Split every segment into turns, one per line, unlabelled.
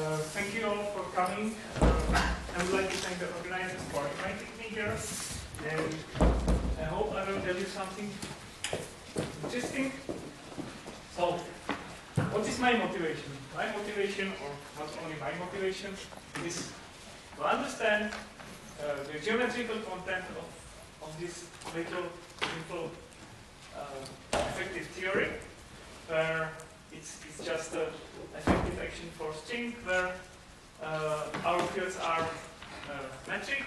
Uh, thank you all for coming. Uh, I would like to thank the organizers for inviting me here. And I hope I will tell you something interesting. So, what is my motivation? My motivation, or not only my motivation, is to understand uh, the geometrical content of, of this little simple uh, effective theory, where it's, it's just an effective action for string, where uh, our fields are uh, metric,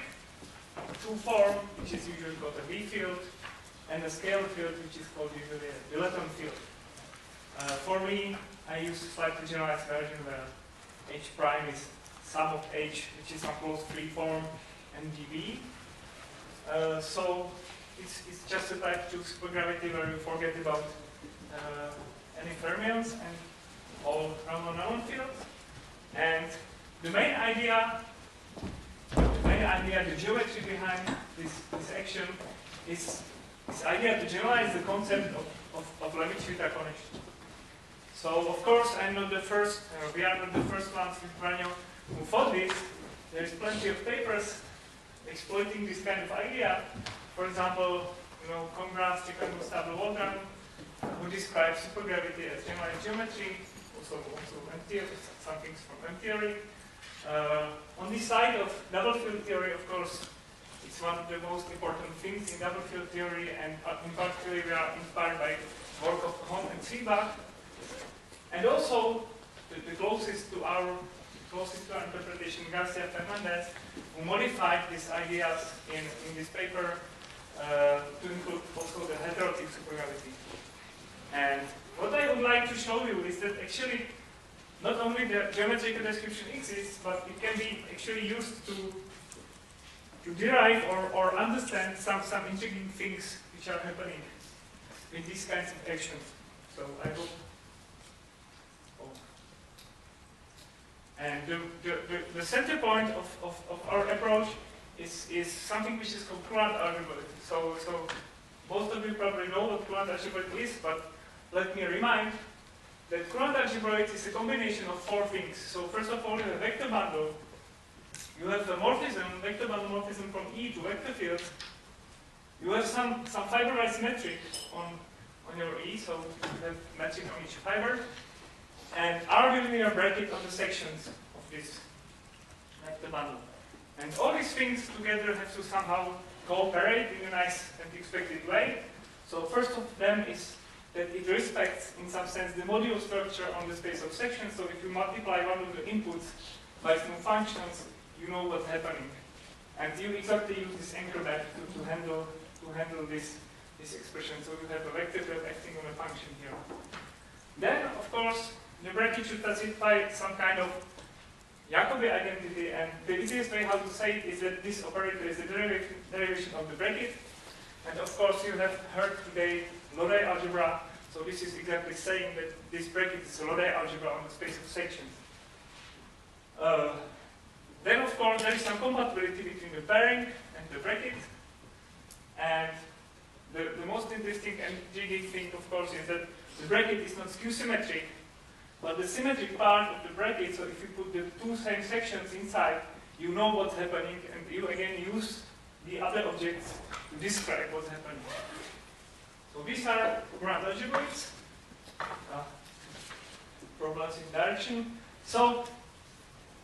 two form, which is usually called a B field, and a scale field, which is called usually a dilaton field. Uh, for me, I use slightly generalized version where h prime is sum of h, which is some closed free form, and dv. Uh, so it's, it's just a type 2 supergravity where you forget about uh, any fermions and all Ramond-Ramond fields. And the main idea, the main idea, the geometry behind this, this action is this idea to generalize the concept of, of, of Levi-Civita connection. So of course I'm not the first, uh, we are not the first ones with Branyo who thought this. There's plenty of papers exploiting this kind of idea. For example, you know, Congrats, Chicken, Gustavo Waldram, who describes supergravity as generalized geometry, also, also some things from M theory. Uh, on the side of double field theory, of course, it's one of the most important things in double field theory, and in particular, we are inspired by work of Hohm and Zwiebach. And also, the, the closest to our closest to our interpretation, Garcia Fernandez, who modified these ideas in, in this paper uh, to include also the heterotic supergravity. And what I would like to show you is that actually not only the geometrical description exists, but it can be actually used to, to derive or, or understand some, some intriguing things which are happening with these kinds of actions. So I hope. And the, the, the, the, center point of, of, of our approach is, is something which is called Courant algebroid. So, so most of you probably know what Courant algebroid is, but let me remind that Courant algebroid is a combination of four things. So first of all, you have a vector bundle. You have a morphism, vector bundle morphism from E to vector field. You have some, some fiberized metric on, on your E, so you have metric on each fiber. And R your bracket on the sections of this vector bundle. And all these things together have to somehow cooperate in a nice and expected way. So first of them is that it respects, in some sense, the module structure on the space of sections. So if you multiply one of the inputs by some functions, you know what's happening. And you exactly use this anchor map to, to handle to handle this this expression. So you have a vector acting on a function here. Then, of course, the bracket should specify some kind of Jacobi identity, and the easiest way how to say it is that this operator is the derivation of the bracket. And of course, you have heard today Lodai algebra. So this is exactly saying that this bracket is a Lodai algebra on the space of sections. Uh, then, of course, there is some compatibility between the pairing and the bracket. And the, the most interesting and intriguing thing, of course, is that the bracket is not skew-symmetric, but the symmetric part of the bracket, so if you put the two same sections inside, you know what's happening, and you again use the other objects to describe what's happening. So these are Courant algebroids, uh, problems in direction. So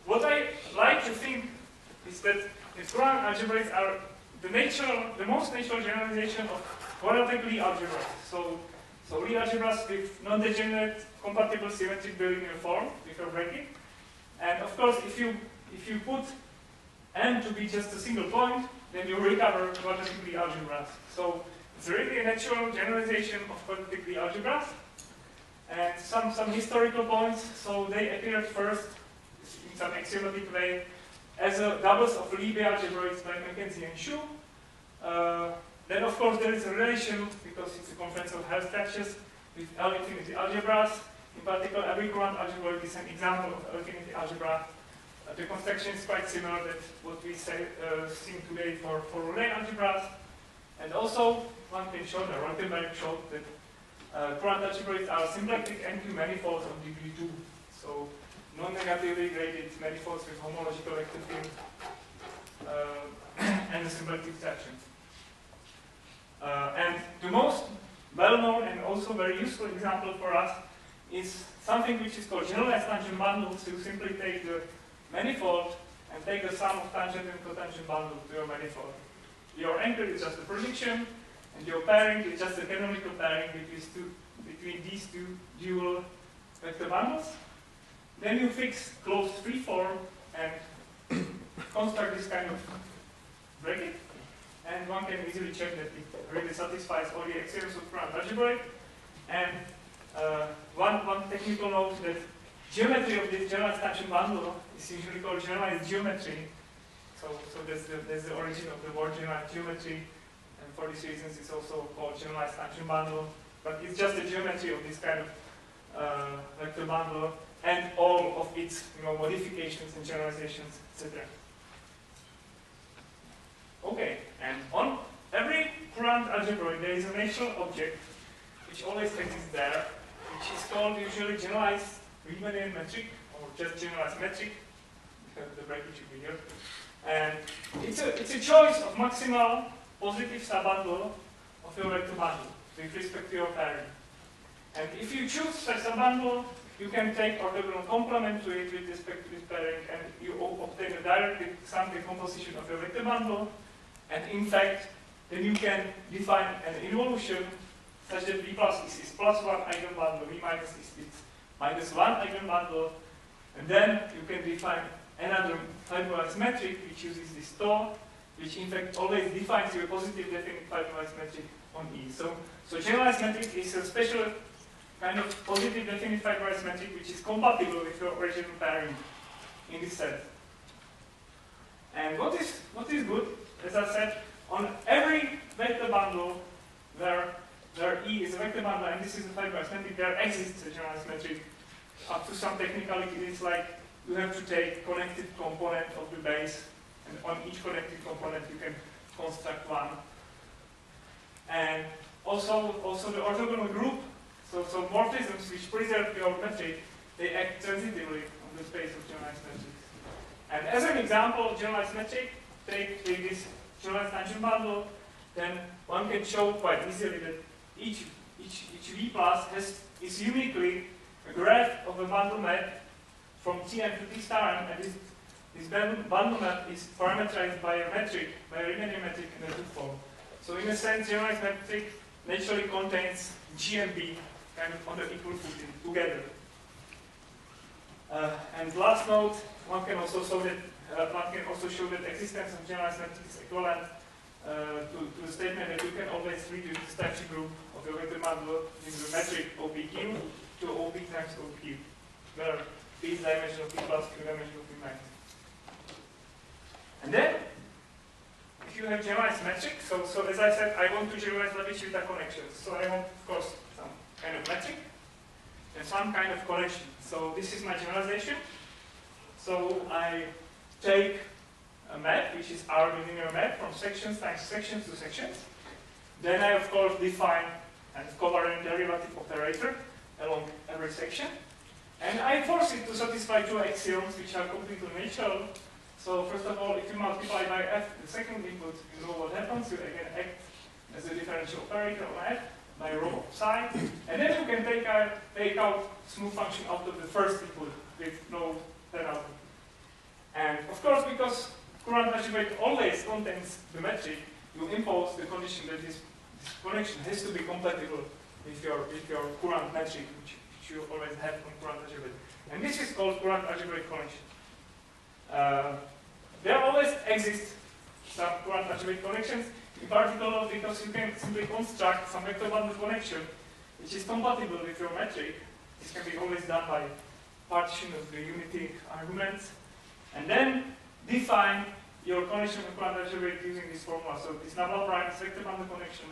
what I like to think is that the Courant algebroids are the natural, the most natural generalization of quadratic Lie algebras. So, so Lie algebras with non-degenerate compatible symmetric bilinear form with a bracket. And of course, if you if you put n to be just a single point, then you recover quadratic Lie algebras. So it's really a natural generalization of quadratic Lie algebras. And some, some historical points, so they appeared first in some axiomatic way as a doubles of Lie bialgebras by Mackenzie and Xu. Uh, then of course there is a relation, because it's a conference of L structures, with L infinity algebras. In particular, every Courant algebroid is an example of L infinity algebra. Uh, the construction is quite similar to what we say, uh, seen today for, for Rollet algebras. And also, one can show, the Roytenberg showed that uh, Courant algebroids are symplectic NQ manifolds of degree 2. So non-negatively graded manifolds with homological vector field uh, and a symbolic traction. Uh, and the most well-known and also very useful example for us is something which is called generalized tangent bundle. So you simply take the manifold and take the sum of tangent and cotangent bundle to your manifold. Your anchor is just a prediction, and your pairing is just a canonical pairing between, two, between these two dual vector bundles. Then you fix closed free form and construct this kind of bracket, and one can easily check that it really satisfies all the axioms of Courant algebroid. And uh, one, one technical note that geometry of this generalized tangent bundle is usually called generalized geometry. So, so that's, the, the origin of the word generalized geometry. And for these reasons, it's also called generalized tangent bundle. But it's just the geometry of this kind of uh, vector bundle and all of its you know, modifications and generalizations, etc. Okay, and on every Courant algebroid, there is a natural object which always exists there, which is called usually generalized Riemannian metric, or just generalized metric, the bracket should be here. And it's a, it's a choice of maximal positive subbundle of your vector bundle with respect to your pairing. And if you choose such a bundle, you can take orthogonal complement to it with respect to this pairing, and you obtain a direct sum decomposition of your vector bundle. And in fact, then you can define an involution such that V plus is, is plus one eigenbundle, V minus is, is minus one eigenbundle, and then you can define another fiberwise metric which uses this tau, which in fact always defines your positive definite fiberwise metric on E. So, so generalized metric is a special kind of positive definite fiberwise metric which is compatible with your original pairing in this set. And what is, what is good, as I said, on every vector bundle where, where E is a vector bundle and this is a fiberwise metric, there exists a generalized metric. Up to some technicalities like you have to take connected component of the base, and on each connected component you can construct one. And also, also the orthogonal group, so, so morphisms which preserve your metric, they act transitively on the space of generalized metrics. And as an example, of generalized metric, take, take this generalized tangent bundle, then one can show quite easily that each, each, each V plus has, is uniquely a graph of a bundle map from Tn to T star, and this, this bundle map is parameterized by a metric, by a Riemannian metric in a two form. So in a sense, generalized metric naturally contains G and B kind of on the equal footing together. Uh, and last note, one can also show that uh, one can also show that existence of generalized metric is equivalent uh, to, to, the statement that you can always reduce the structure group of your vector bundle with the metric OPQ to OP times OQ, where P is dimension of P plus Q dimension of P minus. And then, if you have generalized metric, so, so as I said, I want to generalize Levi-Civita connections. So I want, of course, some kind of metric and some kind of connection. So this is my generalization. So I take a map, which is our linear map, from sections times sections to sections. Then I, of course, define a covariant derivative operator along every section. And I force it to satisfy two axioms, which are completely natural. So first of all, if you multiply by f the second input, you know what happens. You again act as a differential operator on f by rho of psi. And then you can take out, take out smooth function out of the first input with no penalty. And of course, because Courant algebroid always contains the metric, you impose the condition that this, this connection has to be compatible with your, with your Courant metric, which you always have on Courant algebroid. And this is called Courant algebroid connection. Uh, there always exist some Courant algebroid connections, in particular because you can simply construct some vector bundle connection which is compatible with your metric. This can be always done by partition of the unity arguments. And then define your connection with Courant algebroid using this formula. So this nabla prime vector bundle connection,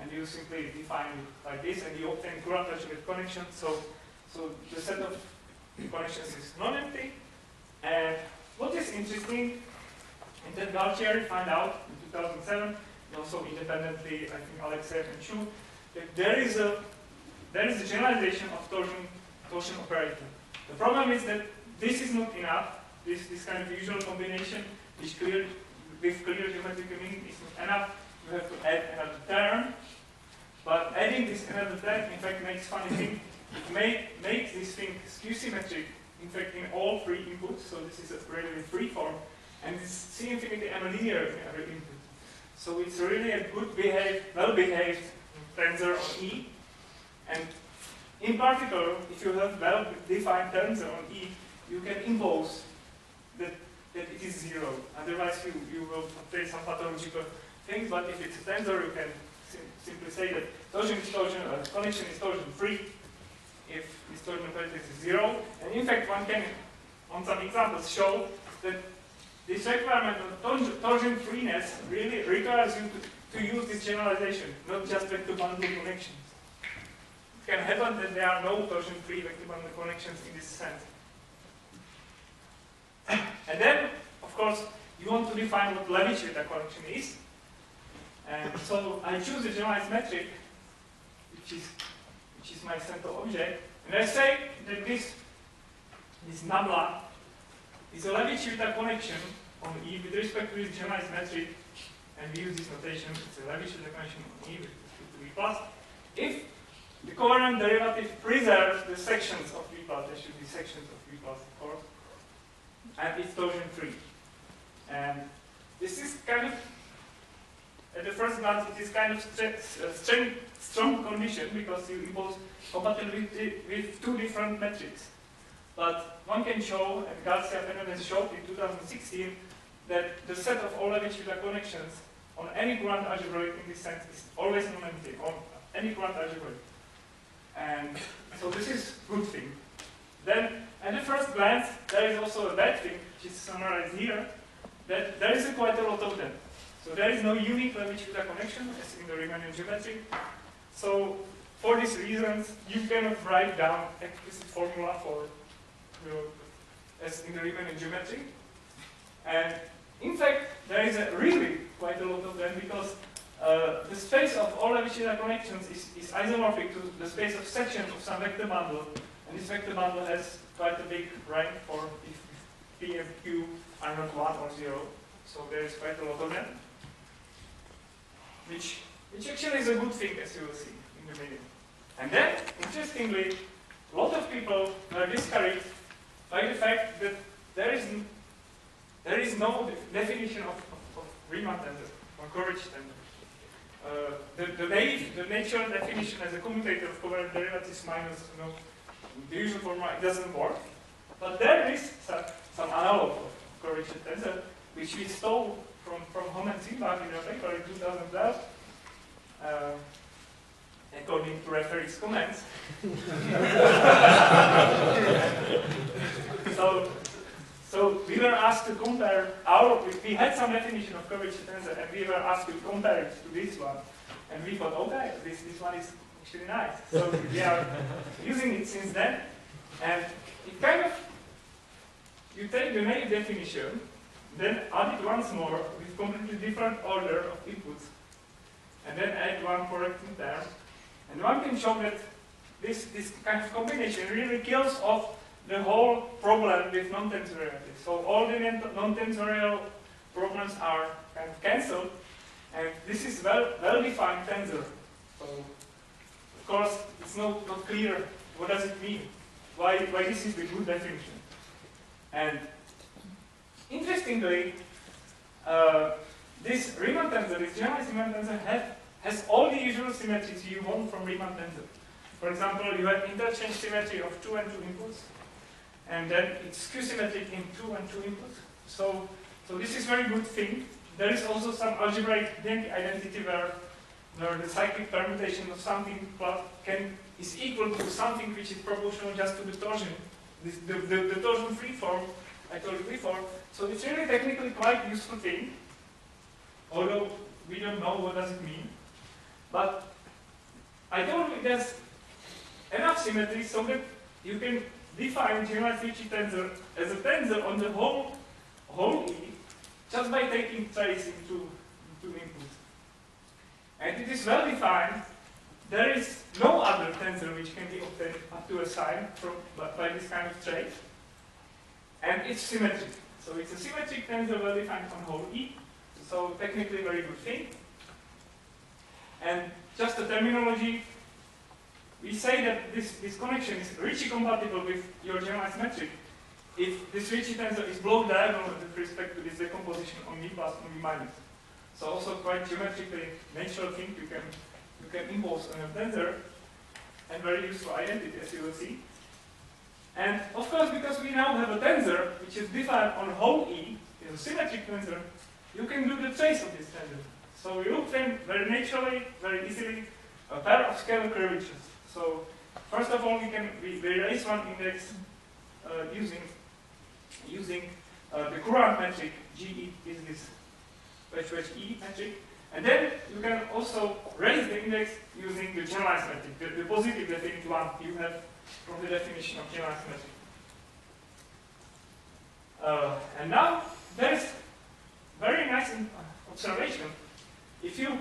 and you simply define it like this, and you obtain Courant algebroid connection. So, so the set of connections is non-empty. And what is interesting, and then Gualtieri found out in 2007, and also independently, I think Alekseev and Xu, that there is a there is a generalization of torsion, torsion operator. The problem is that this is not enough. This, this kind of usual combination which clear, with clear geometrical meaning is not enough. You have to add another term. But adding this another term, in fact, makes funny thing. It may, makes this thing skew symmetric, in fact, in all three inputs. So this is a really free form. And it's and linear in every input. So it's really a good behaved, well-behaved tensor on E. And in particular, if you have well-defined tensor on E, you can impose that, that it is zero. Otherwise, you, you will obtain some pathological things, but if it's a tensor, you can sim simply say that torsion is torsion, uh, connection is torsion free if torsion parameter is zero. And in fact, one can, on some examples, show that this requirement of torsion freeness really requires you to, to use this generalization, not just vector bundle connections. It can happen that there are no torsion free vector bundle connections in this sense. And then, of course, you want to define what Levi-Civita connection is. And so I choose a generalized metric, which is which is my central object, and I say that this this nabla is a Levi-Civita connection on E with respect to this generalized metric, and we use this notation, it's a Levi-Civita connection on E with respect to V plus, if the covariant derivative preserves the sections of V plus, there should be sections of V plus, of course, and it's torsion free. And this is kind of, at the first glance, it is kind of strong, strong condition because you impose compatibility with two different metrics. But one can show, and Garcia Fernandez showed in 2016, that the set of all Levi-Civita connections on any Courant algebroid in this sense is always non-empty, on any Courant algebroid. And so this is good thing. Then, at the first glance, there is also a bad thing, which is summarized here, that there is quite a lot of them. So there is no unique Levi-Civita connection, as in the Riemannian geometry. So for these reasons, you cannot write down explicit formula for know, as in the Riemannian geometry. And in fact, there is a really quite a lot of them because uh, the space of all Levi-Civita connections is, is, isomorphic to the space of section of some vector bundle. And this vector bundle has quite a big rank for if P and Q are not 1 or 0. So there is quite a lot of them. Which, which actually is a good thing, as you will see in a minute. And then, interestingly, a lot of people are discouraged by the fact that there is, there is no definition of, of, of Riemann tensor or curvature tensor. Uh, the, the, naive, the natural definition as a commutator of covariant derivatives minus you know, the usual formula doesn't work. But there is some, some analog of curvature tensor which we stole from, from Hohm and Zwiebach in a paper in 2012. Uh, according to referee's comments. so, so we were asked to compare our, we had some definition of curvature tensor and we were asked to compare it to this one. And we thought, okay, this, this one is actually nice. So we are using it since then. And it kind of, you take the naive definition, then add it once more with completely different order of inputs, and then add one correcting term, and one can show that this, this kind of combination really kills off the whole problem with non-tensoriality. So all the non-tensorial problems are kind of cancelled, and this is well well-defined tensor. So of course it's not, not clear what does it mean, why, why this is the good definition. And interestingly, uh, this Riemann tensor, this generalized Riemann tensor, have has all the usual symmetries you want from Riemann tensor. For example, you have interchange symmetry of two and two inputs, and then it's skew symmetric in two and two inputs. So, so this is very good thing. There is also some algebraic identity where, where the cyclic permutation of something can is equal to something which is proportional just to the torsion, this, the, the, the torsion free form I told you before. So it's really technically quite useful thing, although we don't know what does it mean. But I told you there's enough symmetry so that you can define Ricci tensor as a tensor on the whole, whole E just by taking trace into, into inputs. And it is well defined. There is no other tensor which can be obtained up to a sign from, by this kind of trace. It's symmetric. So it's a symmetric tensor well defined on whole E. So technically very good thing. And just the terminology, we say that this, this connection is Ricci compatible with your generalized metric if this Ricci tensor is block diagonal with respect to this decomposition on V plus on minus. So also quite geometrically natural thing you can you can impose on a tensor and very useful identity as you will see. And of course because we now have a tensor which is defined on whole E, is a symmetric tensor, you can do the trace of this tensor. So we obtain very naturally, very easily, a pair of scalar curvatures. So first of all, we can we, raise one index uh, using using uh, the Courant metric. GE is this wedge wedge E metric. And then you can also raise the index using the generalized metric, the, the positive definite one you have from the definition of generalized metric. Uh, and now there is very nice observation. If you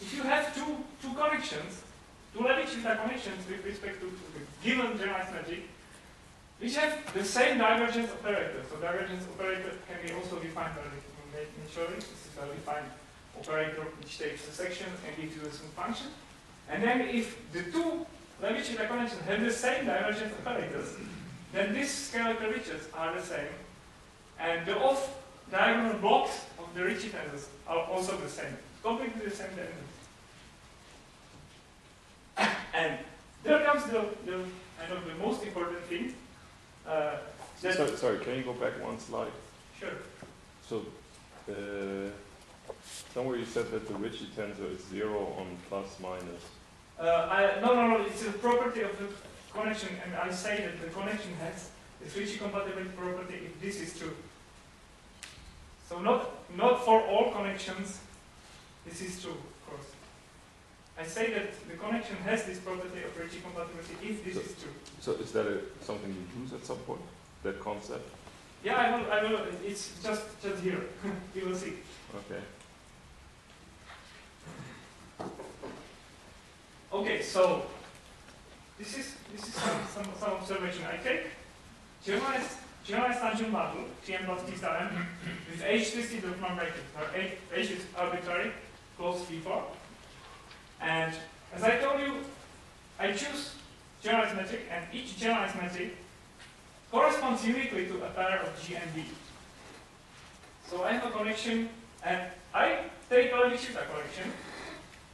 if you have two two connections, two Levi-Civita connections with respect to, to the given generalized metric, which have the same divergence operator. So divergence operator can be also defined by naturally. This is a defined operator which takes a section and gives you a smooth function. And then if the two Levi-Civita connections have the same divergence operators, then these scalar curvatures are the same. And the off diagonal blocks of the Ricci tensors are also the same, completely the same dimensions. and there comes the, the, I know, the most important thing. Uh,
so, sorry, can you go back one slide?
Sure.
So, uh, somewhere you said that the Ricci tensor is zero on plus minus.
Uh, I, no, no, no, it's a property of the connection, and I say that the connection has the Ricci compatibility property if this is true. So not, not for all connections, this is true, of course. I say that the connection has this property of Ricci compatibility if this
so,
is true.
So is that a, something you use at some point, that concept?
Yeah, I will, I will, it's just, just here, you will see.
Okay.
Okay, so this is this is some, some, some observation I take. Generalized generalized tangent model, Tn plus T star n, with h twisted Dorfman bracket, where h, is arbitrary, close V4. And as I told you, I choose generalized metric, and each generalized metric corresponds uniquely to a pair of G and B. So I have a connection, and I take a Levi-Civita connection,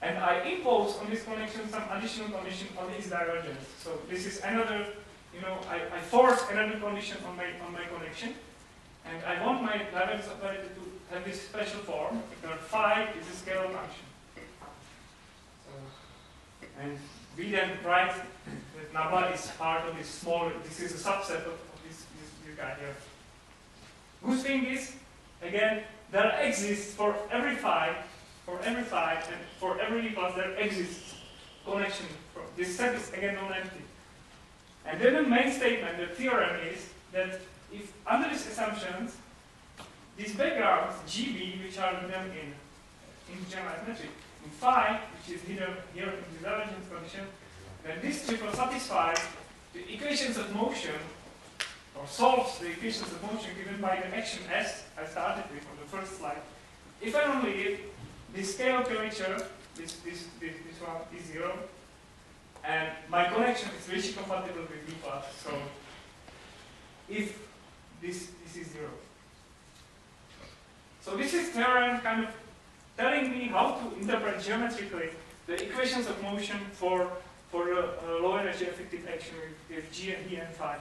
and I impose on this connection some additional condition on its divergence. So this is another you know, I, I force another condition on my, on my connection, and I want my divergence operator to have this special form, where phi is a scalar function. So, and we then write that Nabla is part of this small, this is a subset of, of this, this, this guy here. Good thing is, again, there exists for every phi, for every phi, and for every plus, there exists connection. From, this set is again non-empty. And then the main statement, the theorem is that if under these assumptions, these backgrounds, GB, which are them in, in generalized metric, in phi, which is here, here in the divergence condition, then this triple satisfies the equations of motion, or solves the equations of motion given by the action S I started with on the first slide. If I only if this scalar curvature, this, this, this, this one is zero, and my connection is Ricci compatible with plus. So if this this is zero. So this is theorem kind of telling me how to interpret geometrically the equations of motion for for the uh, low energy effective action with, with G and E and phi.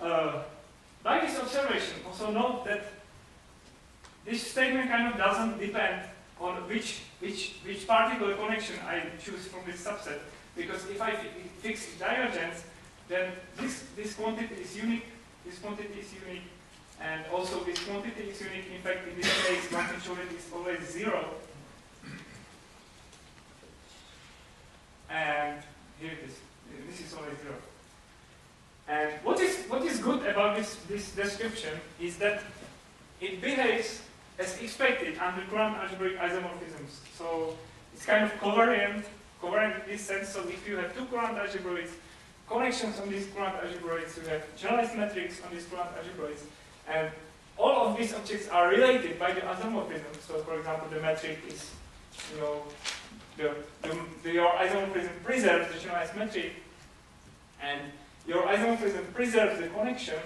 Uh, by this observation, also note that this statement kind of doesn't depend on which, which, which particular connection I choose from this subset. Because if I fix divergence, then this, this quantity is unique, this quantity is unique, and also this quantity is unique. In fact, in this case, non-controlling is always zero. And here it is. This is always zero. And what is, what is good about this, this description is that it behaves as expected under Courant algebroid isomorphisms. So it's kind of covariant, covariant in this sense. So if you have two Courant algebroids, connections on these Courant algebroids, you have generalized metrics on these Courant algebroids, and all of these objects are related by the isomorphism. So, for example, the metric is, you know, the, the, the, your isomorphism preserves the generalized metric, and your isomorphism preserves the connection,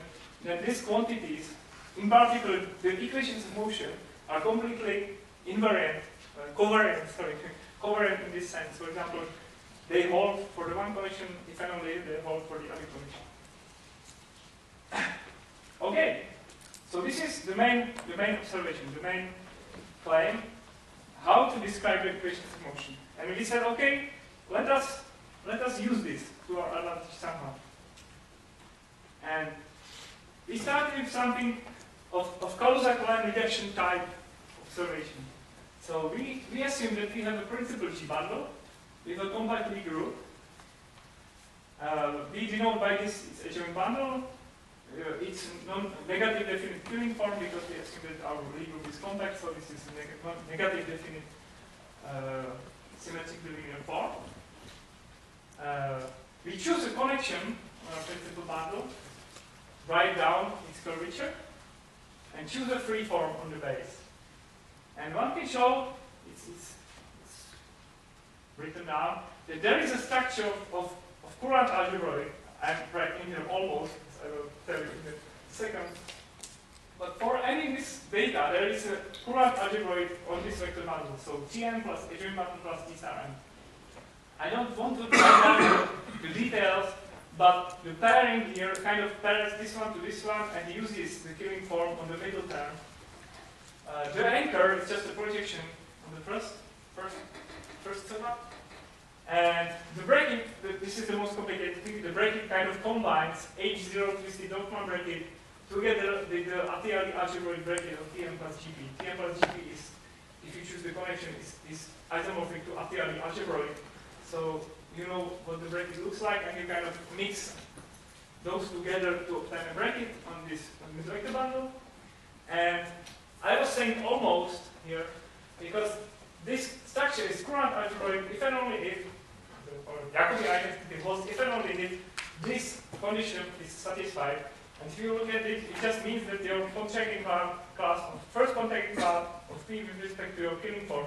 then these quantities, in particular the equations of motion, are completely invariant, uh, covariant, sorry, covariant in this sense. For example, they hold for the one connection if and only they hold for the other connection. okay, so this is the main, the main observation, the main claim, how to describe the equations of motion. And we said, okay, let us let us use this to our advantage somehow. And we started with something of, of Kaluza-Klein reduction type observation. So we, we assume that we have a principal G bundle with a compact Lie group. Uh, we denote by this its adjoint bundle. Uh, it's non-negative definite Killing form because we assume that our Lie group is compact, so this is a neg negative definite uh, symmetrically linear form. Uh, we choose a connection on a principal bundle, write down its curvature, and choose a free form on the base. And one can show, it's, it's, it's written down, that there is a structure of, of, Courant algebroid, I'm writing here almost, I will tell you in a second. But for any of this data, there is a Courant algebroid on this vector bundle. So Tn plus adjoint bundle plus d star n. I don't want to down the details, but the pairing here kind of pairs this one to this one and uses the Killing form on the middle term. Uh, the anchor is just a projection on the first, first, first setup. And the bracket, the, this is the most complicated thing, the bracket kind of combines H0 twisted Dorfman bracket together with the Atiyah algebroid bracket of Tm plus Gp. Tn plus Gp is, if you choose the connection, is, is isomorphic to Atiyah algebroid. So you know what the bracket looks like, and you kind of mix those together to obtain a bracket on this, on this vector bundle. And I was saying almost here, because this structure is Courant algebroid if and only if, or Jacobi identity holds if and only if this condition is satisfied. And if you look at it, it just means that your contacting class, of first contacting class of P with respect to your killing form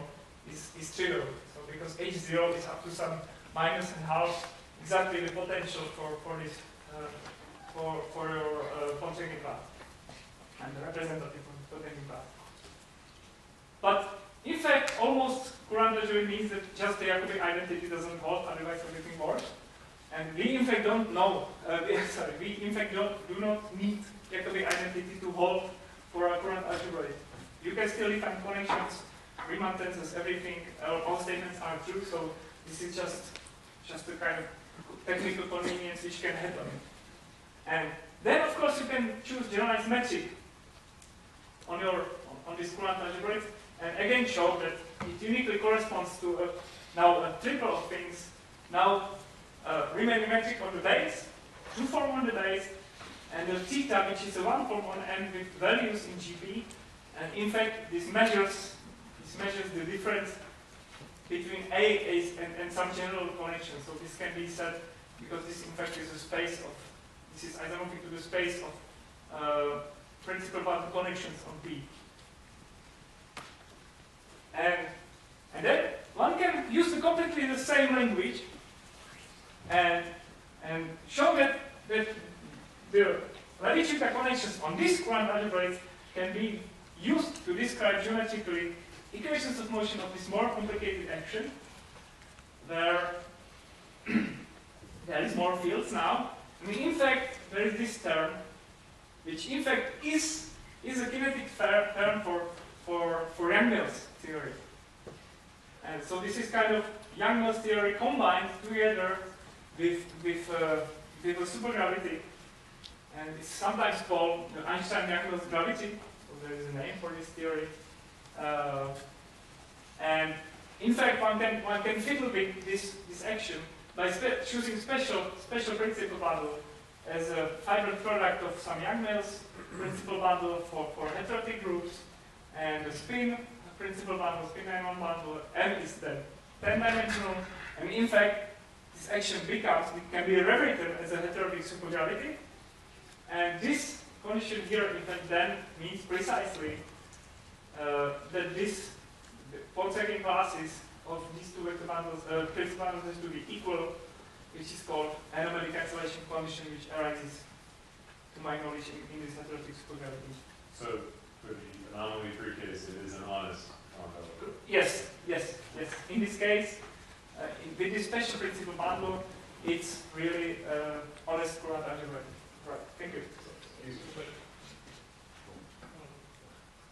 is, is trivial. So because H0 is up to some minus and half exactly the potential for, for this uh, for, for your uh, contacting class and the representative of the contacting class. But in fact, almost Courant means that just the Jacobi identity doesn't hold, otherwise everything works. And we in fact don't know, uh, sorry, we in fact don't, do not need Jacobi identity to hold for a Courant algebroid. You can still define connections, Riemann tensors, everything, uh, all statements are true, so this is just, just a kind of technical convenience which can happen. And then of course you can choose generalized metric on your on this Courant algebroid and again show that it uniquely corresponds to a, now a triple of things. Now uh, Riemannian metric on the base, two form on the base, and the theta, which is a one form on n with values in GP. And in fact, this measures this measures the difference between A and, and some general connection. So this can be said because this in fact is a space of this is isomorphic to the space of uh, principal bundle connections on P. And, and then one can use the completely the same language and, and show that, that the Levi-Civita connections on this Courant algebroid can be used to describe geometrically equations of motion of this more complicated action, where there is more fields now. I mean, in fact, there is this term, which in fact is, is a kinetic term for, for, for theory. And so this is kind of Yang-Mills theory combined together with, with, uh, with supergravity. And it's sometimes called the Einstein-Yang-Mills gravity. So there is a name for this theory. Uh, and in fact, one can, one can fiddle with this, this action by spe choosing special, special principal bundle as a fiber product of some Yang-Mills principal bundle for, for heterotic groups, and the spin principal bundle, spin diamond bundle, M is the 10 dimensional. And in fact, this action becomes, can be rewritten as a heterotic supergravity. And this condition here, in fact, then means precisely uh, that this Pontryagin classes of these two vector bundles, uh, principal bundles has to be equal, which is called anomaly cancellation condition, which arises, to my knowledge, in, in this heterotic supergravity.
So anomaly free case, it is an honest combo.
Yes, yes, yes. In this case, uh, in, with this special principal bundle, it's really uh, honest Courant algebroid. Right, thank you.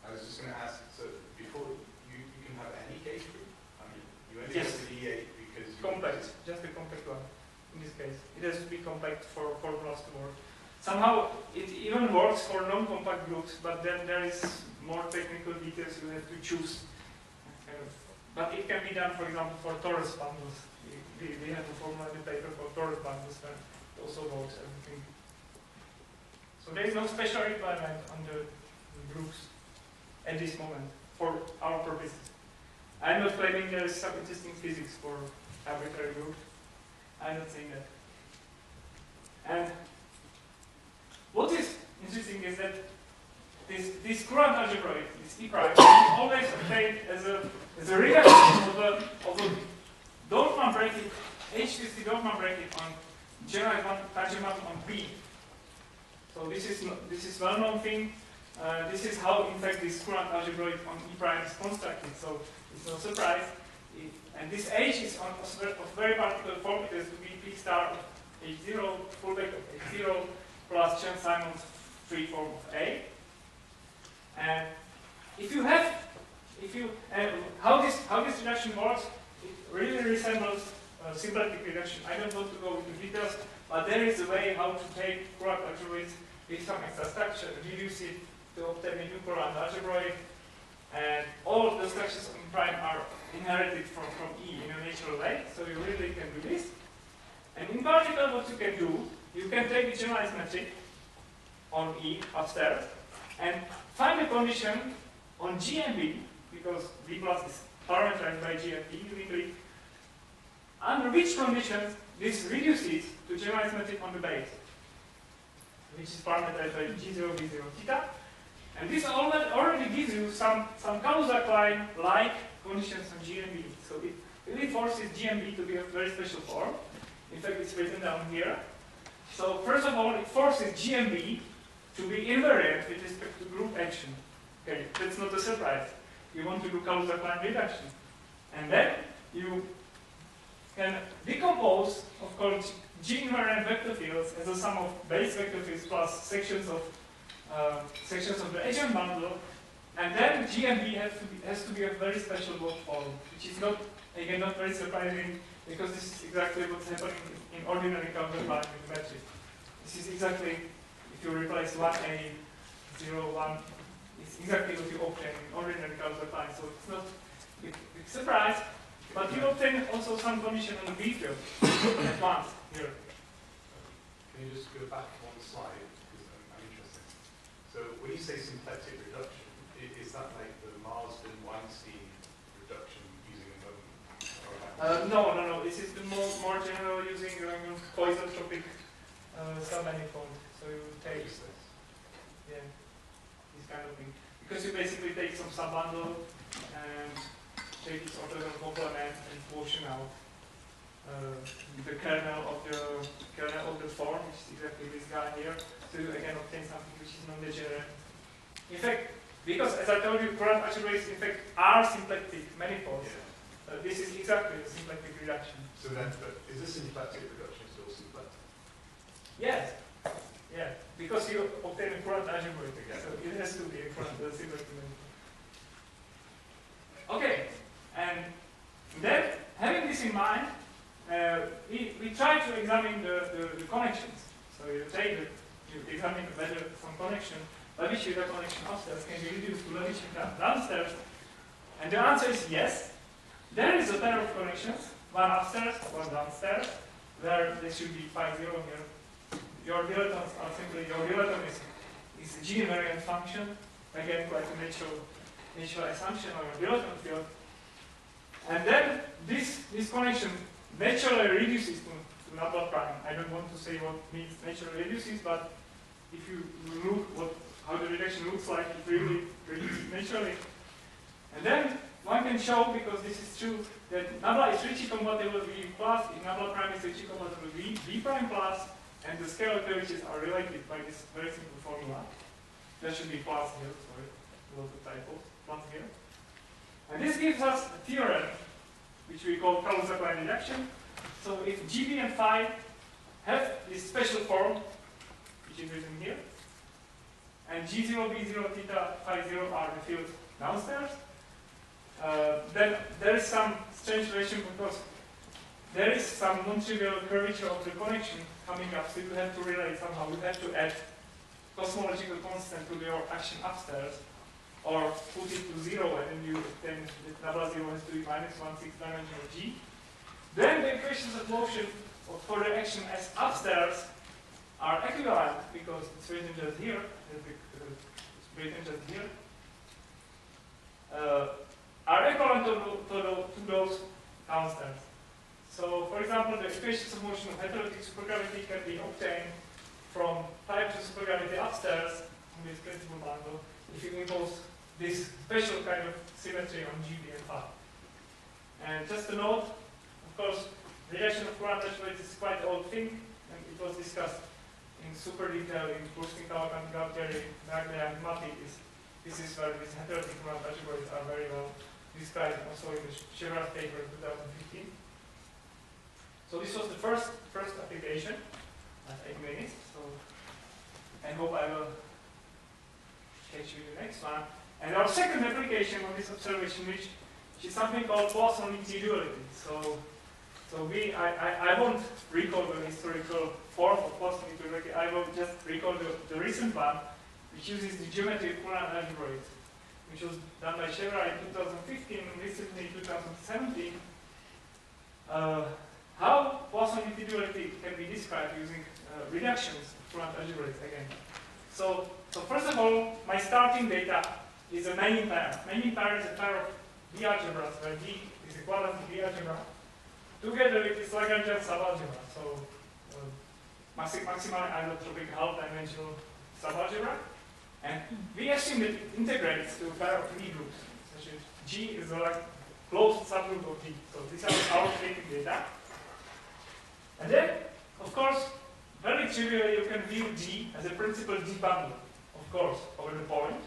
I was just going to ask, so before, you, you can have any case group? I mean, you only
Yes.
have the E8 because... you-
Compact, just a compact one, in this case. It has to be compact for for formulas to work. Somehow, it even works for non-compact groups, but then there is more technical details you have to choose. Kind of. But it can be done, for example, for torus bundles. We, we, have a formula in the paper for torus bundles that also works everything. So there is no special requirement on the groups at this moment for our purposes. I'm not claiming there is some interesting physics for arbitrary groups. I'm not saying that. And what is interesting is that this, this Courant algebroid, this E prime, is always obtained as a, as a reduction of a, of a Dorfman bracket, HTC Dorfman bracket on general Tajimam on B. So this is, this is well-known thing. Uh, this is how, in fact, this Courant algebroid on E prime is constructed. So it's no surprise. It, and this H is on, of very particular form. It has to be P star of H0, full vector of H0, plus Chern-Simon's free form of A. And if you have, if you, and how this, how this reduction works, it really resembles uh, symplectic reduction. I don't want to go into details, but there is a way how to take Courant algebroids with some extra structure, reduce it to obtain a new Courant algebroid, and all of the structures in prime are inherited from, from E in a natural way, so you really can do this. And in particular, what you can do, you can take the generalized metric on E upstairs and find a condition on GMB, because B plus is parameterized by G and B uniquely, under which conditions this reduces to generalized metric on the base, which is parameterized by G0, B0, theta. And this already already gives you some, some Kaluza-Klein like conditions on GMB. So it really forces GMB to be a very special form. In fact, it's written down here. So first of all, it forces G and B to be invariant with respect to group action. Okay, that's not a surprise. You want to do Kaluza-Klein reduction. And then you can decompose, of course, G-invariant vector fields as a sum of base vector fields plus sections of uh, sections of the adjoint bundle, and then G and B has to be, has to be a very special form, which is not, again, not very surprising, because this is exactly what's happening in ordinary counterpart with metric. This is exactly, if you replace 1A, 0, 1, it's exactly what you obtain in ordinary counterpart, so it's not a big, big surprise, but you obtain also some condition on the B field at once here.
Can you just go back one slide, because I'm, I'm interested. So when you say symplectic reduction, is that like the Marsden-Weinstein reduction using a moment?
Uh, no, no, no. This is the more, more general using um, coisotropic uh, submanifold. So you take,
this.
yeah, this kind of thing. Because you basically take some subbundle and take its orthogonal complement and portion out uh, the kernel of the kernel of the form, which is exactly this guy here. to again obtain something which is non-degenerate. In fact, because as I told you, Courant algebroids in fact are symplectic manifolds.
Yeah.
Uh, this is exactly the symplectic reduction.
So then, but is this symplectic reduction still symplectic?
Yes. Yeah. Because you obtain a Courant algebroid, so it has to be a current manifold. Okay. And then, having this in mind, uh, we, we try to examine the, the, the connections. So you take the, you examine the whether some connection, Levi-Civita connection upstairs can be reduced to Levi-Civita downstairs. And the answer is yes. There is a pair of connections, one upstairs, one downstairs, where there should be phi zero here. Your dilatons are simply, your dilaton is, is a G-invariant function, again quite a natural, natural assumption of your dilaton field. And then this, this connection naturally reduces to, to nabla prime. I don't want to say what means naturally reduces, but if you look what how the reduction looks like, it really reduces naturally. And then one can show, because this is true, that nabla is Ricci compatible with V plus, if nabla prime is Ricci compatible with V prime plus, and the scalar curvatures are related by this very simple formula. There should be plus here, sorry, a lot of typos, plus here. And this gives us a theorem, which we call Kaluza-Klein reduction. So if GB and phi have this special form, which is written here, and G0, B0, theta, phi 0 are the fields downstairs, uh, then there is some strange relation because there is some non-trivial curvature of the connection coming up, so you have to relate somehow. You have to add cosmological constant to your action upstairs, or put it to zero, and then you then the nabla zero has to be minus one six dimensional g. Then the equations of motion for the action as upstairs are equivalent because it's written just here. It's written just here. Uh, are equivalent to, to, to those downstairs. So, for example, the equations of motion of heterotic supergravity can be obtained from types of supergravity upstairs in this principal bundle if you impose this special kind of symmetry on GB and phi. And just a note, of course, reduction of Courant algebroids is quite old thing, and it was discussed in super detail in Pushkin, Cavalcanti, Gualtieri, Baraglia, and Hekmati. This, this is where these heterotic Courant algebroids are very well described also in the Ševera paper in 2015. So this was the first first application at eight minutes. So I hope I will catch you in the next one. And our second application on this observation, which, is something called Poisson duality. So so we I, I, I won't recall the historical form of Poisson duality. I will just recall the, the recent one, which uses the of Courant algebra, which was done by Ševera in 2015, and recently in 2017. Uh, how Poisson individuality can be described using uh, reductions from algebras again. So, so first of all, my starting data is a Manin pair. Manin pair is a pair of Lie algebras where D is a quadratic Lie algebra together with this Lagrangian subalgebra. So uh, maxi isotropic half dimensional subalgebra. And we assume that it integrates to a pair of Lie groups. Such as G is a like closed subgroup of D. So these are our static data. And then, of course, very trivially, you can view G as a principal D bundle, of course, over the point.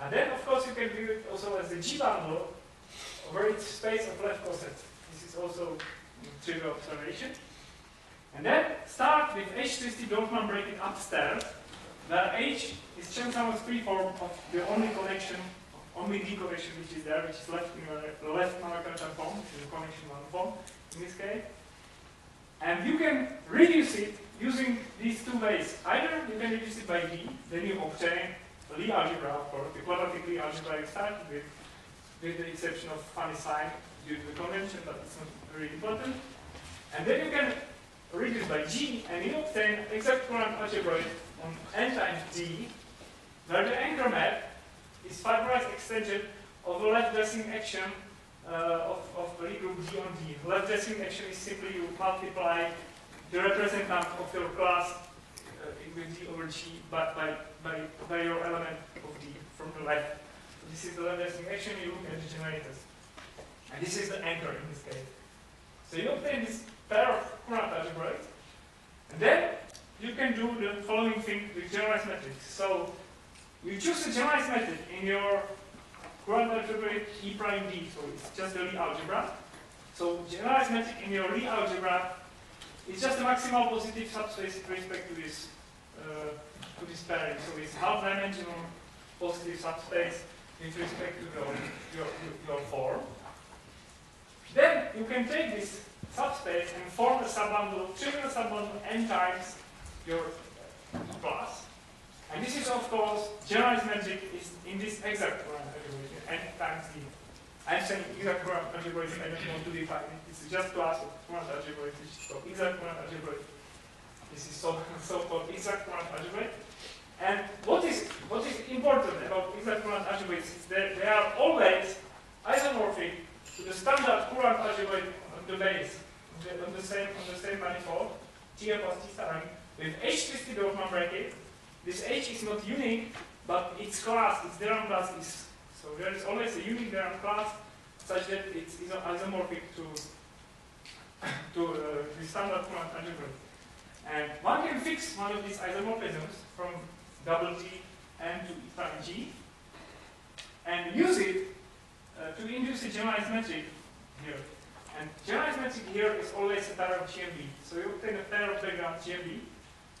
And then, of course, you can view it also as the G bundle over its space of left cosets. This is also a trivial observation. And then start with H twisted Dorfman bracket upstairs, where H is Chern-Simons three-form of the only connection, only D connection which is there, which is left in the left Maurer-Cartan form, which is a connection one form in this case. And you can reduce it using these two ways. Either you can reduce it by D, then you obtain Lie algebra, course, the quadratic Lie algebra you started with, with the exception of funny sign due to the convention, but it's not very important. And then you can reduce by G, and you obtain exact Courant algebra on n times D, where the anchor map is fiberwise extension of a left dressing action of, of Lie group D on D. Left dressing action is simply you multiply the representant of your class uh, with D over G by, by, by, by your element of D from the left. So this is the left dressing action, you look at the generators. And this is the anchor in this case. So you obtain this pair of Courant algebras, and then you can do the following thing with generalized metrics. So you choose a generalized metric in your Courant algebra E prime D, so it's just the Lie algebra. So generalized metric in your Lie algebra is just a maximal positive subspace with respect to this uh, to this pairing. So it's half-dimensional positive subspace with respect to your, your, your form. Then you can take this subspace and form a subbundle, trivial subbundle n times your class. And this is, of course, generalized metric is in this exact algebra, and times e. I'm saying exact Courant algebra is, I don't want to define it. It's just class of Courant algebra, So is called exact Courant algebraic. This is so, so called exact Courant algebra. And what is what is important about exact Courant algebra is that they are always isomorphic to the standard Courant algebra on the base, on the, on the same on the same manifold, T plus T star with H twisted Dorfman bracket. This H is not unique, but its class, its de Rham class is so there is always a unique class such that it's isomorphic to, to uh, the standard Courant algebra. And one can fix one of these isomorphisms from double G and to prime G and use it uh, to induce a generalized metric here. And generalized metric here is always a pair of GMB. So you obtain a pair of background GMB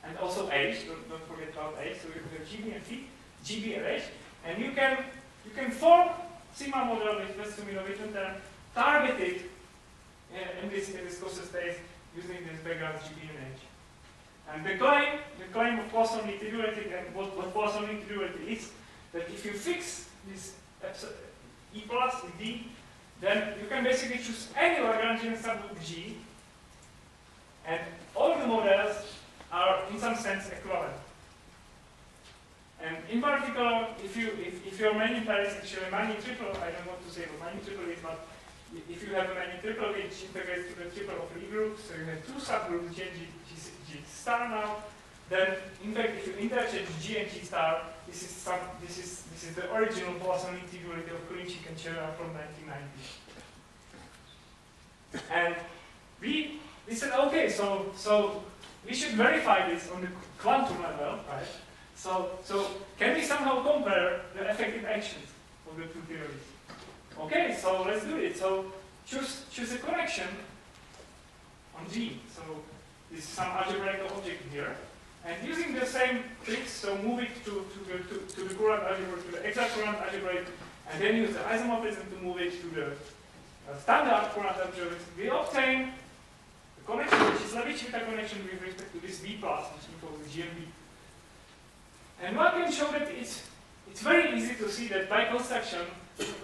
and also H, don't, don't forget about H, so you have GB and T, GB and H, and you can you can form sigma model with best Milovic term targeted uh, in this in this coset space using this background GB and And the claim, the claim of Poisson integrity and what, what Poisson integrity is that if you fix this E plus in D, then you can basically choose any Lagrangian subgroup G, and all the models are in some sense equivalent. And in particular, if you if, if your Manin pair is actually Manin triple, I don't want to say what Manin triple is, but if you have a Manin triple which integrates to the triple of Lie group, so you have two subgroups G and G, G, G star now, then in fact if you interchange G and G star, this is some this is this is the original Poisson integrity of Klimčík and Ševera from 1990. And we we said okay, so so we should verify this on the quantum level, right? So so can we somehow compare the effective actions of the two theories? Okay, so let's do it. So choose choose a connection on G. So this is some algebraic object here. And using the same tricks, so move it to, to, the, to, to the Courant algebra, to the exact Courant algebra, and then use the isomorphism to move it to the uh, standard Courant algebra, we obtain the connection, which is Levi-Civita connection with respect to this B plus, which equals GMB. And one can show that it's, it's very easy to see that by construction,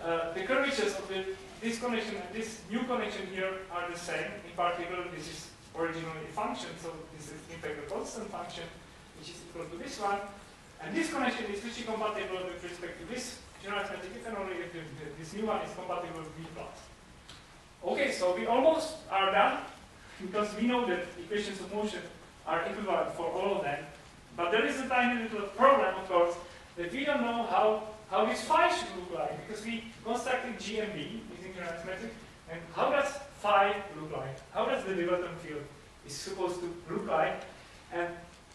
uh, the curvatures of the, this connection and this new connection here are the same. In particular, this is originally a function, so this is in fact a constant function, which is equal to this one. And this connection is strictly compatible with respect to this general if and only if this new one is compatible with B plus. Okay, so we almost are done, because we know that equations of motion are equivalent for all of them. But there is a tiny little problem, of course, that we don't know how, how this phi should look like, because we constructed GMB using generalized metric, and how does phi look like? How does the dilaton field is supposed to look like? And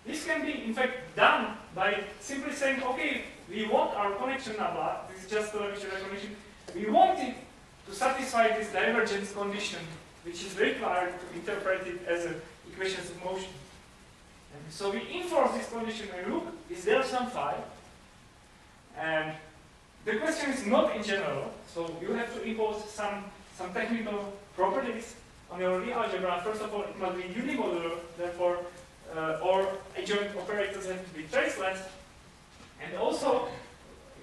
this can be, in fact, done by simply saying, okay, we want our connection nabla, this is just Levi-Civita connection, we want it to satisfy this divergence condition, which is required to interpret it as a equations of motion. So we enforce this condition and look, is there some phi? And the question is not in general, so you have to impose some, some technical properties on your Lie algebra. First of all, it must be unimodular, therefore, uh, or adjoint operators have to be traceless. And also,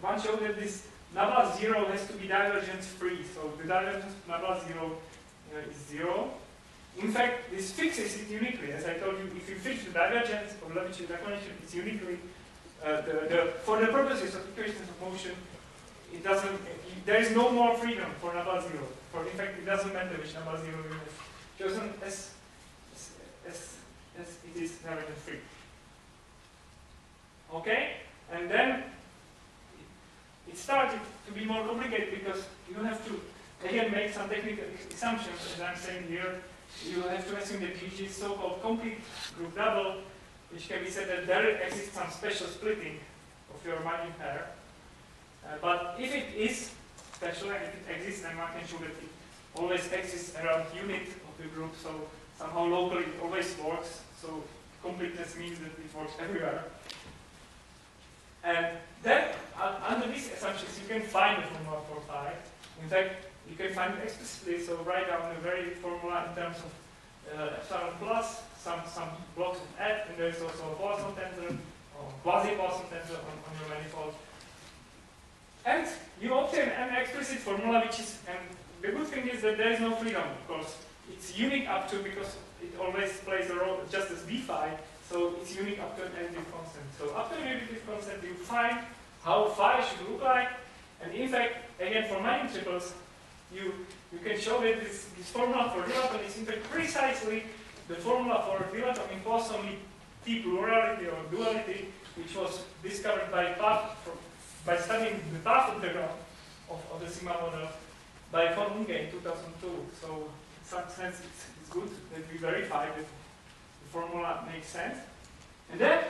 one showed that this Nabla zero has to be divergence free. So the divergence Nabla zero uh, is zero. In fact, this fixes it uniquely. As I told you, if you fix the divergence of Levi-Civita connection, it's uniquely uh, the, the, for the purposes of equations of motion, it doesn't. It, there is no more freedom for Nabla zero. For in fact, it doesn't matter which Nabla zero you have chosen as as, as it is divergence free. Okay, and then it started to be more complicated because you have to again make some technical assumptions, as I'm saying here. You have to assume that G is so-called complete group double, which can be said that there exists some special splitting of your Manin pair. Uh, but if it is special and if it exists, then one can show that it always exists around unit of the group, so somehow locally it always works. So completeness means that it works everywhere. And then, uh, under these assumptions, you can find the formula for phi. In fact, you can find it explicitly, so write down a very formula in terms of uh, epsilon plus some, some blocks of f, and there's also a Poisson tensor, or quasi-Poisson tensor on, on your manifold. And you obtain an explicit formula which is, and the good thing is that there is no freedom, of course. It's unique up to, because it always plays a role just as b phi, so it's unique up to an additive constant. So up after an additive constant, you find how phi should look like, and in fact, again, for Manin triples, you, you can show that this, this formula for Dilaton is in fact precisely the formula for Dilaton in Poisson T plurality or duality, which was discovered by path from, by studying the path the of, of the sigma model by von Unge in 2002. So in some sense, it's, it's good that we verify that the formula makes sense. And then,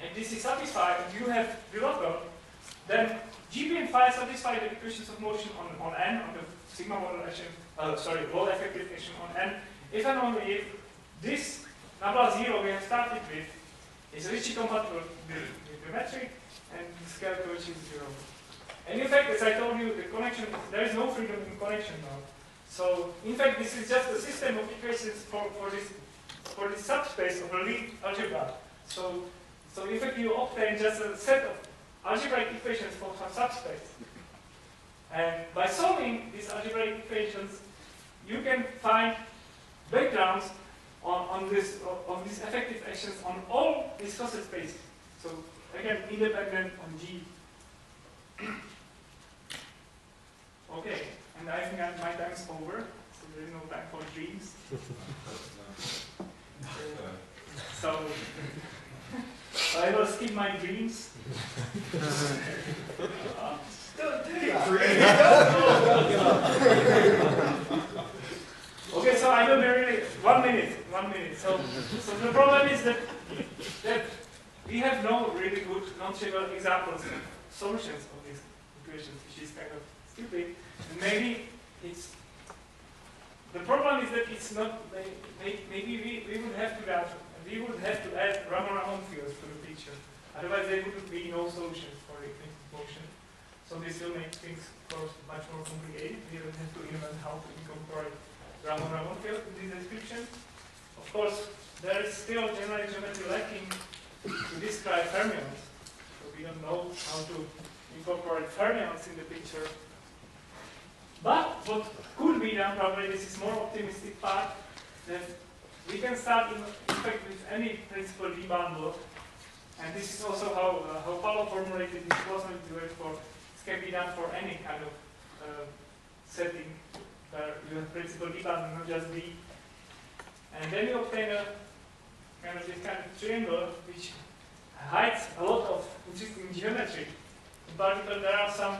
and this is satisfied, you have local, then GP and phi satisfy the equations of motion on, on n, on the sigma model action, uh, sorry, load effective action on n, if and only if this number zero we have started with is Ricci compatible with, the metric and the scale coefficient is zero. And in fact, as I told you, the connection, there is no freedom in connection now. So, in fact, this is just a system of equations for, for this for this subspace of a Lie algebra. So, so in fact, you obtain just a set of algebraic equations for some subspace. And by solving these algebraic equations, you can find backgrounds on, on this on these effective actions on all these viscous spaces. So again, independent on G. okay, and I think I, my time's over, so there is no time for dreams. So I will skip my dreams. Okay, so I will really one minute, one minute. So, so the problem is that that we have no really good non-trivial examples solutions of these equations, which is kind of stupid. And maybe it's the problem is that it's not. may- may- Maybe we, we would have to add we would have to add Ramond-Ramond fields to. Otherwise, there would be no solutions for the motion. So this will make things, of course, much more complicated. We will have to invent how to incorporate Ramond-Ramond field in this description. Of course, there is still general geometry lacking to describe fermions. So we don't know how to incorporate fermions in the picture. But what could be done, probably this is more optimistic part, that we can start in fact with any principal D bundle. And this is also how, uh, how Pavol formulated this to it for, this can be done for any kind of uh, setting where you have principal D bundle, not just D. And then you obtain a kind of this kind of triangle which hides a lot of interesting geometry. In particular, there are some,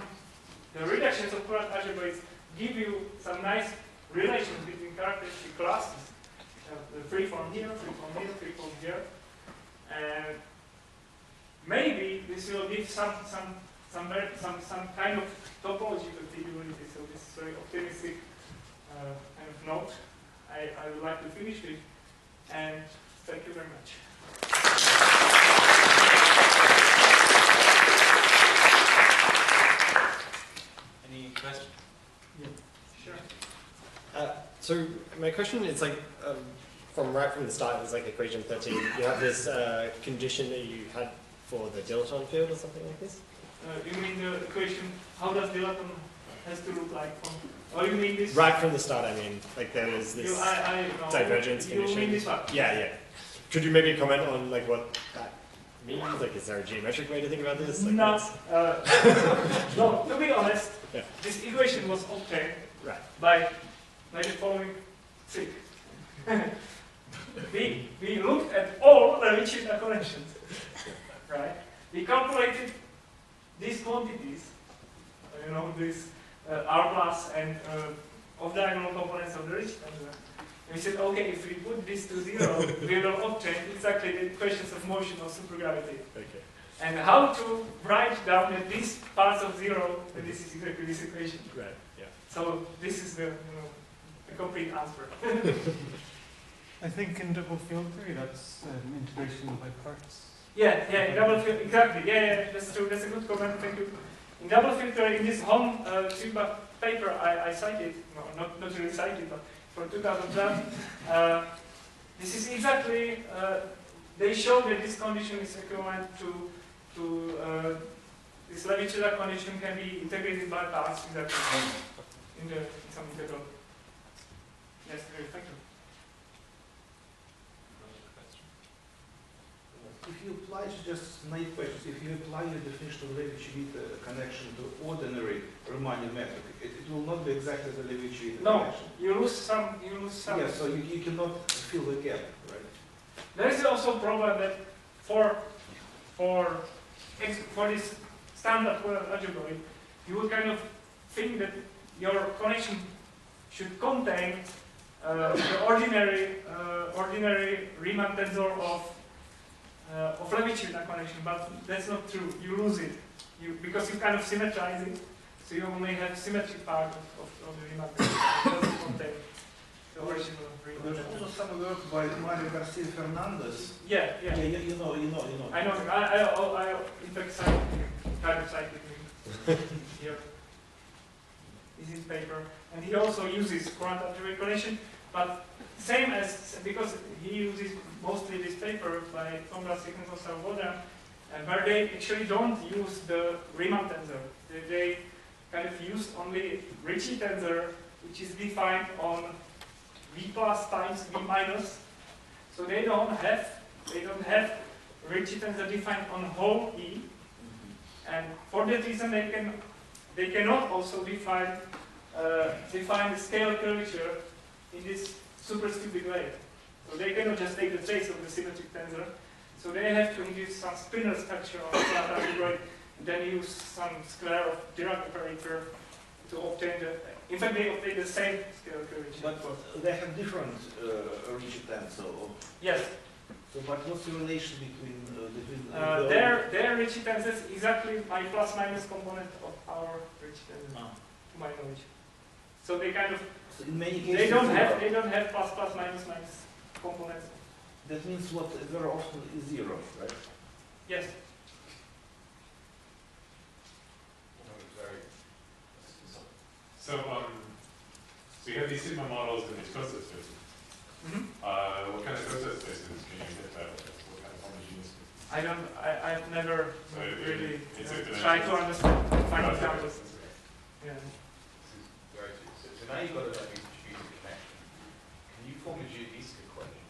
the reductions of Courant algebras give you some nice relations between characteristic classes. Uh, the free form here, free form here, free form here. And maybe this will give some some some some some kind of topology to feasibility. So this is very optimistic uh, kind of note. I, I would like to finish with. And thank you very much.
Any questions? Yeah.
Sure.
Uh, so my question is like um, from right from the start, it was like equation 13. You have this uh, condition that you had for the dilaton field or something like this.
Uh, you mean the equation? How does dilaton has to look like? From, or you mean this?
Right from the start, I mean, like there was
You,
this.
I, I, no,
divergence
You
condition.
mean this one?
Yeah, yeah. Could you maybe comment on like what that means? Like, is there a geometric way to think about this? Like,
No. Uh, no, to be honest,
Yeah.
this equation was obtained
Right.
by, by the following trick. we, we looked at all the Richita connections, right? We calculated these quantities, uh, you know, this uh, R plus and uh, off diagonal components of the Richita. And we said, okay, if we put this to zero, we will obtain exactly the equations of motion of supergravity.
Okay.
And how to write down that these parts of zero, and this is exactly this equation.
Right. Yeah.
So this is the, you know, the complete answer.
I think in double field theory, that's um, integration by parts.
Yeah, yeah, in double exactly. Yeah, yeah, that's true. That's a good comment. Thank you. In double filter, in this Hohm uh, paper I, I cited, no, not, not really cited, but for 2012, uh, this is exactly, uh, they show that this condition is equivalent to, to uh, this Levi-Civita condition can be integrated by parts exactly in the in some integral. Yes, great, thank you.
If you apply, just naive questions, if you apply your definition of Levi-Civita connection to ordinary Riemannian metric, it, it will not be exactly the Levi-Civita
No.
connection.
You lose some, you lose some.
Yeah, so you, you cannot fill the gap, right?
There is also a problem that for for ex- for this standard algebra, you would kind of think that your connection should contain uh, the ordinary uh, ordinary Riemann tensor of uh, of Levi-Civita connection, but that's not true. You lose it you, because you kind of symmetrize it, so you only have symmetric part of, of, of the Riemann. It doesn't contain the original Riemann
There's also some work by Mario Garcia Fernandez.
Yeah, yeah.
you, you know, you know, you know.
I know. I, I, I, I in fact, cited him, kind of cited him here. This is paper, and he also uses algebraic relation, but same as because he uses mostly this paper by Tom Rasik and Salvoda, where they actually don't use the Riemann tensor. They, they kind of use only Ricci tensor, which is defined on v plus times v minus. So they don't have they don't have Ricci tensor defined on whole E, and for that reason they can they cannot also define uh, define the scale curvature in this supercubic way. So they cannot just take the trace of the symmetric tensor. So they have to induce some spinor structure of flat algebra, and then use some square of Dirac operator to obtain the. In fact, they obtain the same scale curvature.
But they have different uh, Ricci tensor.
yes,
So, but what's the relation between uh, between
uh,
the-
their their Ricci tensor is exactly my plus minus component of our Ricci tensor,
Ah.
to my knowledge. So they kind of
So in many cases,
They don't have, they don't have plus, plus, minus, minus components.
That means what very often is zero, right?
Yes,
Very.
So, um, so you have these sigma models and these closed spaces.
Mm -hmm.
Uh, what kind of closed spaces can you get that? What kind of homogeneous?
I don't, I, I've never
So it-
really
it's
uh, tried to understand, find examples. Yeah.
This is very true. So, so now you've got a like, distributed connection. Can you form a geodesic equation?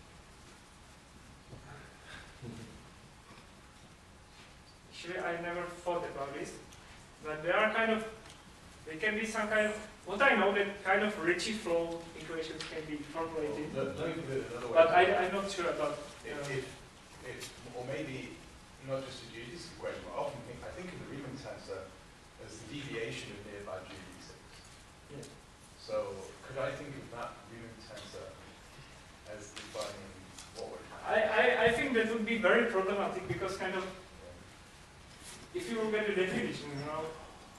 Actually, I never thought about this, but there are kind of, there can be some kind of, what I know that kind of Ricci flow equations can be formulated,
No, no, another way.
but I, I'm not sure about,
If,
uh,
if, if, or maybe not just a geodesic equation, but I often think, I think of the Riemann tensor as the deviation of nearby geodesics.
Yeah.
So could I think of that Riemann tensor as defining what would
I,
happen?
I, I think that would be very problematic because kind of, if you look at the definition, you know,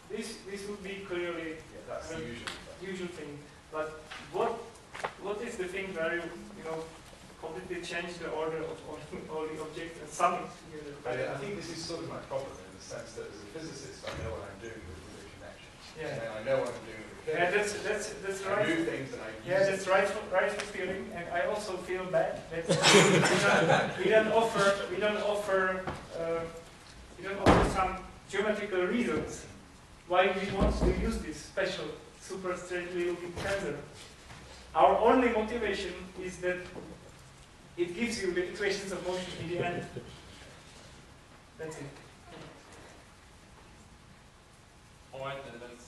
this, this would be clearly
Yeah, that's the usual. thing.
usual thing. But what what is the thing where you you know completely change the order of all, all the objects and sum it together?
I, I think this is sort of my problem in the sense that as a physicist, I know what I'm doing
yeah.
And I know what I'm doing.
Yeah, that's that's that's right.
I do things that I
Yeah, that's rightful, rightful feeling, and I also feel bad. That we, don't, offer we don't offer uh, we don't offer some geometrical reasons why we want to use this special super strangely looking tensor. Our only motivation is that it gives you the equations of motion in the end. That's it. Alright, then that's